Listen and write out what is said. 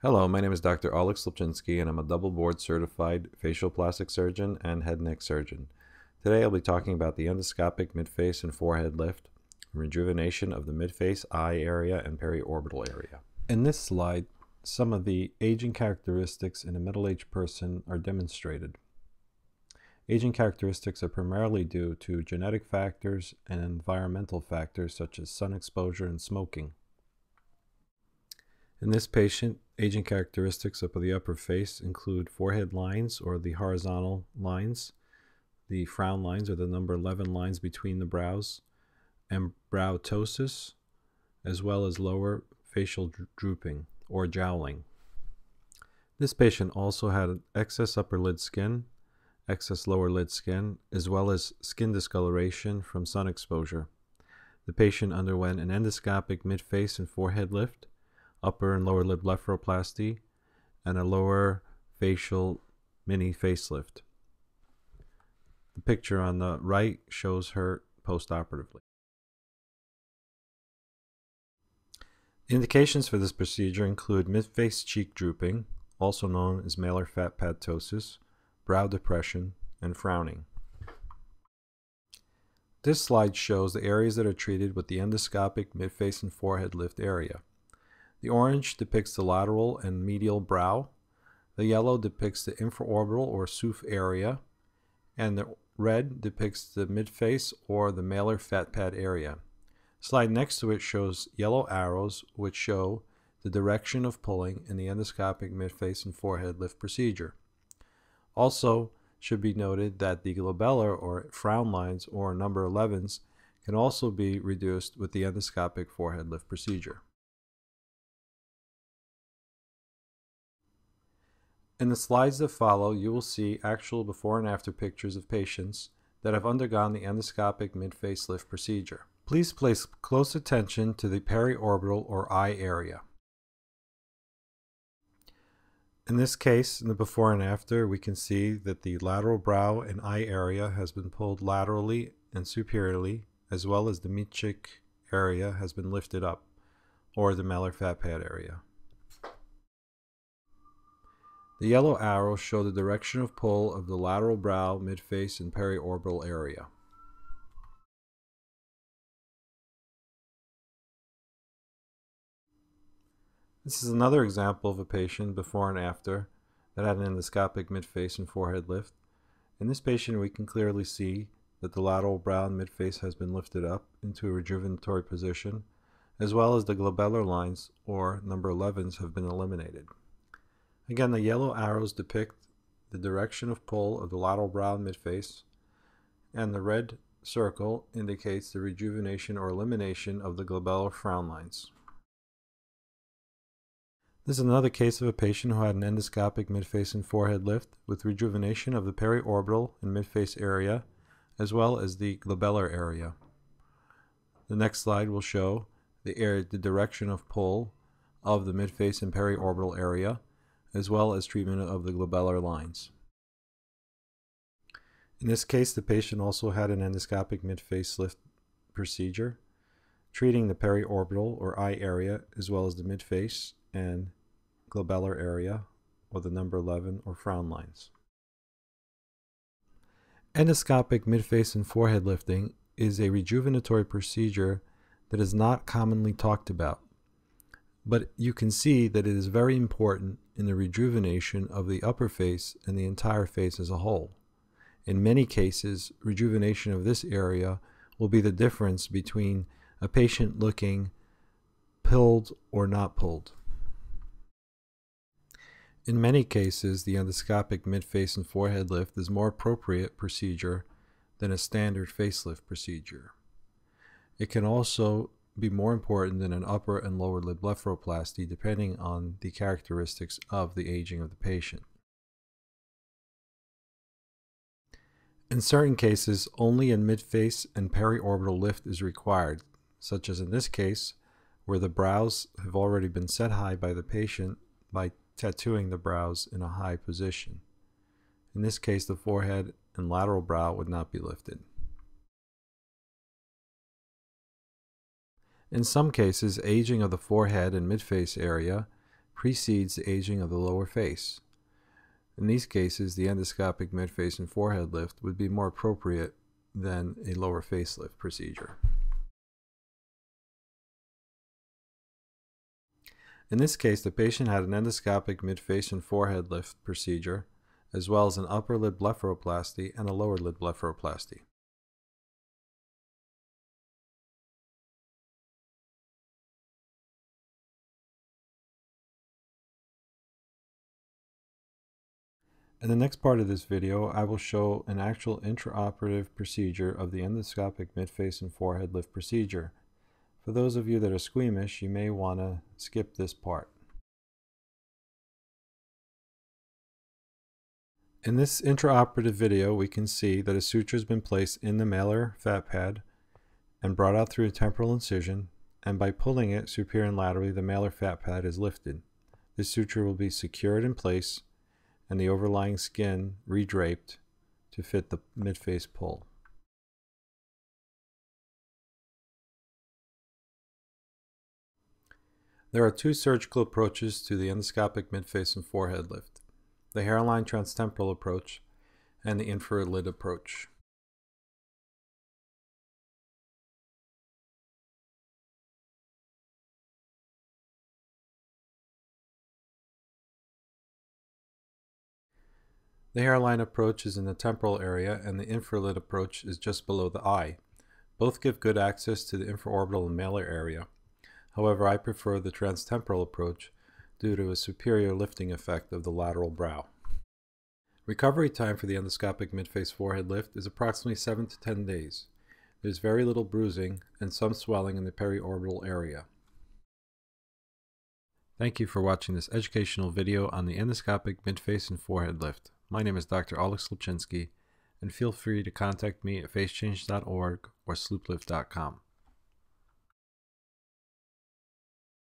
Hello, my name is Dr. Oleh Slupchynskyj and I'm a double board certified facial plastic surgeon and head neck surgeon. Today I'll be talking about the endoscopic midface and forehead lift, rejuvenation of the midface, eye area, and periorbital area. In this slide, some of the aging characteristics in a middle-aged person are demonstrated. Aging characteristics are primarily due to genetic factors and environmental factors such as sun exposure and smoking. In this patient, aging characteristics of the upper face include forehead lines or the horizontal lines, the frown lines or the number 11 lines between the brows, and brow ptosis, as well as lower facial drooping or jowling. This patient also had excess upper lid skin, excess lower lid skin, as well as skin discoloration from sun exposure. The patient underwent an endoscopic midface and forehead lift, upper and lower lid blepharoplasty, and a lower facial mini facelift. The picture on the right shows her postoperatively. Indications for this procedure include midface cheek drooping, also known as malar fat pad ptosis, brow depression, and frowning. This slide shows the areas that are treated with the endoscopic midface and forehead lift area. The orange depicts the lateral and medial brow. The yellow depicts the infraorbital or SOOF area. And the red depicts the midface or the malar fat pad area. Slide next to it shows yellow arrows which show the direction of pulling in the endoscopic midface and forehead lift procedure. Also should be noted that the glabellar or frown lines or number 11s can also be reduced with the endoscopic forehead lift procedure. In the slides that follow, you will see actual before and after pictures of patients that have undergone the endoscopic mid-face lift procedure. Please place close attention to the periorbital or eye area. In this case, in the before and after, we can see that the lateral brow and eye area has been pulled laterally and superiorly, as well as the mid-cheek area has been lifted up, or the malar fat pad area. The yellow arrows show the direction of pull of the lateral brow, midface, and periorbital area. This is another example of a patient before and after that had an endoscopic midface and forehead lift. In this patient, we can clearly see that the lateral brow and midface has been lifted up into a rejuvenatory position, as well as the glabellar lines, or number 11s, have been eliminated. Again, the yellow arrows depict the direction of pull of the lateral brow and midface, and the red circle indicates the rejuvenation or elimination of the glabellar frown lines. This is another case of a patient who had an endoscopic midface and forehead lift with rejuvenation of the periorbital and midface area, as well as the glabellar area. The next slide will show the, area, the direction of pull of the midface and periorbital area, as well as treatment of the glabellar lines. In this case, the patient also had an endoscopic mid-face lift procedure, treating the periorbital or eye area as well as the midface and glabellar area or the number 11 or frown lines. Endoscopic midface and forehead lifting is a rejuvenatory procedure that is not commonly talked about but you can see that it is very important in the rejuvenation of the upper face and the entire face as a whole. In many cases, rejuvenation of this area will be the difference between a patient looking pulled or not pulled. In many cases, the endoscopic midface and forehead lift is more appropriate procedure than a standard facelift procedure. It can also be more important than an upper and lower lid blepharoplasty depending on the characteristics of the aging of the patient. In certain cases, only a midface and periorbital lift is required, such as in this case, where the brows have already been set high by the patient by tattooing the brows in a high position. In this case, the forehead and lateral brow would not be lifted. In some cases, aging of the forehead and midface area, precedes the aging of the lower face. In these cases, the endoscopic mid-face and forehead lift would be more appropriate than a lower facelift procedure. In this case, the patient had an endoscopic mid-face and forehead lift procedure, as well as an upper lid blepharoplasty and a lower lid blepharoplasty. In the next part of this video, I will show an actual intraoperative procedure of the endoscopic midface and forehead lift procedure. For those of you that are squeamish, you may want to skip this part. In this intraoperative video, we can see that a suture has been placed in the malar fat pad and brought out through a temporal incision, and by pulling it superior and laterally, the malar fat pad is lifted. This suture will be secured in place and the overlying skin redraped to fit the midface pull. There are two surgical approaches to the endoscopic midface and forehead lift, the hairline transtemporal approach and the infralid approach. The hairline approach is in the temporal area and the infralid approach is just below the eye. Both give good access to the infraorbital and malar area. However, I prefer the transtemporal approach due to a superior lifting effect of the lateral brow. Recovery time for the endoscopic midface forehead lift is approximately 7 to 10 days. There's very little bruising and some swelling in the periorbital area. Thank you for watching this educational video on the endoscopic midface and forehead lift. My name is Dr. Oleh Slupchynskyj, and feel free to contact me at facechange.org or slooplift.com.